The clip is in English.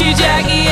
you, Jackie.